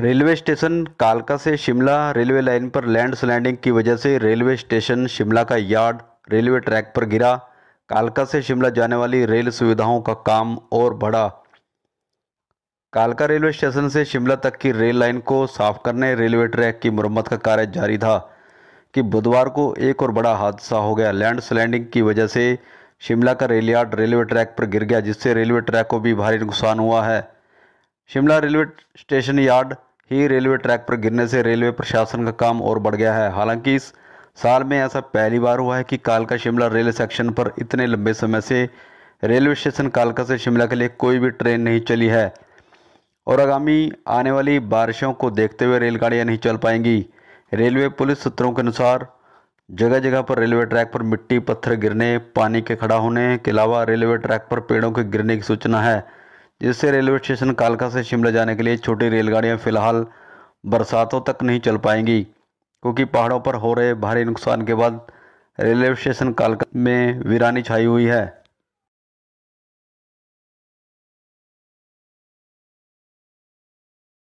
Railway station कालका से Shimla, railway line पर लैंड स्लाइडिंग की वजह से रेलवे स्टेशन शिमला का यार्ड, रेलवे ट्रैक पर गिरा। कालका से शिमला जाने वाली रेल सुविधाओं का काम और बढ़ा। कालका रेलवे स्टेशन से शिमला तक की रेल लाइन को साफ़ करने रेलवे ट्रैक की मुरम्मत का कार्य जारी था कि बुधवार को एक और बड़ा हादसा हो गया। लैंड स्लैंडिंग की वजह से शिमला का रेल यार्ड रेलवे ट्रैक पर गिर गया, जिससे रेलवे ट्रैक को भी भारी नुकसान हुआ है। शिमला रेलवे स्टेशन यार्ड ही रेलवे ट्रैक पर गिरने से रेलवे प्रशासन का काम और बढ़ गया है। हालाँकि इस साल में ऐसा पहली बार हुआ है कि कालका शिमला रेल सेक्शन पर इतने लंबे समय से रेलवे स्टेशन कालका से शिमला के लिए कोई भी ट्रेन नहीं चली है और आगामी आने वाली बारिशों को देखते हुए रेलगाड़ियाँ नहीं चल पाएँगी। रेलवे पुलिस सूत्रों के अनुसार जगह जगह पर रेलवे ट्रैक पर मिट्टी पत्थर गिरने, पानी के खड़ा होने के अलावा रेलवे ट्रैक पर पेड़ों के गिरने की सूचना है। जिससे रेलवे स्टेशन कालका से शिमला जाने के लिए छोटी रेलगाड़ियाँ फ़िलहाल बरसातों तक नहीं चल पाएँगी, क्योंकि पहाड़ों पर हो रहे भारी नुकसान के बाद रेलवे स्टेशन कालका में वीरानी छाई हुई है।